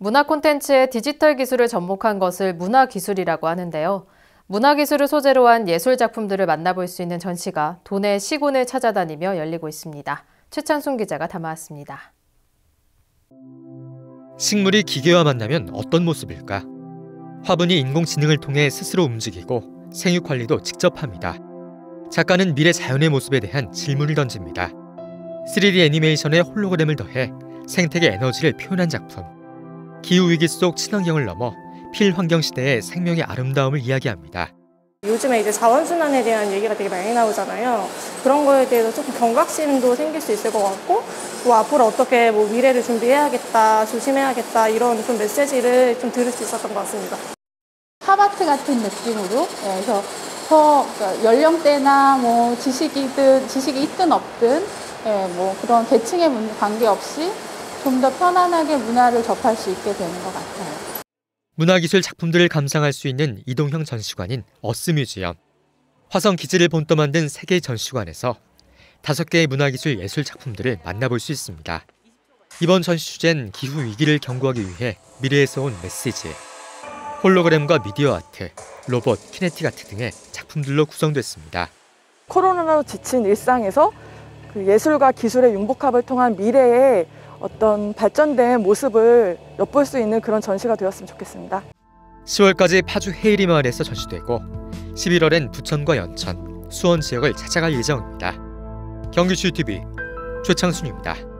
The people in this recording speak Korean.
문화 콘텐츠의 디지털 기술을 접목한 것을 문화 기술이라고 하는데요. 문화 기술을 소재로 한 예술 작품들을 만나볼 수 있는 전시가 도내 시군을 찾아다니며 열리고 있습니다. 최창순 기자가 담아왔습니다. 식물이 기계와 만나면 어떤 모습일까? 화분이 인공지능을 통해 스스로 움직이고 생육 관리도 직접 합니다. 작가는 미래 자연의 모습에 대한 질문을 던집니다. 3D 애니메이션에 홀로그램을 더해 생태계 에너지를 표현한 작품. 기후 위기 속 친환경을 넘어 필환경 시대의 생명의 아름다움을 이야기합니다. 요즘에 이제 자원순환에 대한 얘기가 되게 많이 나오잖아요. 그런 거에 대해서 조금 경각심도 생길 수 있을 것 같고, 뭐 앞으로 어떻게 뭐 미래를 준비해야겠다, 조심해야겠다 이런 좀 메시지를 좀 들을 수 있었던 것 같습니다. 팝아트 같은 느낌으로 예, 그래서 더 그러니까 연령대나 뭐 지식이든 지식이 있든 없든 예, 뭐 그런 계층에 관계없이 좀 더 편안하게 문화를 접할 수 있게 되는 것 같아요. 문화기술 작품들을 감상할 수 있는 이동형 전시관인 어스뮤지엄. 화성 기지를 본떠 만든 세계 전시관에서 다섯 개의 문화기술 예술 작품들을 만나볼 수 있습니다. 이번 전시 주제는 기후 위기를 경고하기 위해 미래에서 온 메시지. 홀로그램과 미디어 아트, 로봇, 키네틱 아트 등의 작품들로 구성됐습니다. 코로나로 지친 일상에서 그 예술과 기술의 융복합을 통한 미래의 어떤 발전된 모습을 엿볼 수 있는 그런 전시가 되었으면 좋겠습니다. 10월까지 파주 헤이리 마을에서 전시되고 11월엔 부천과 연천, 수원 지역을 찾아갈 예정입니다. 경기슈 TV 최창순입니다.